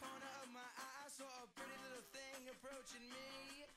corner of my eye, I saw a pretty little thing approaching me.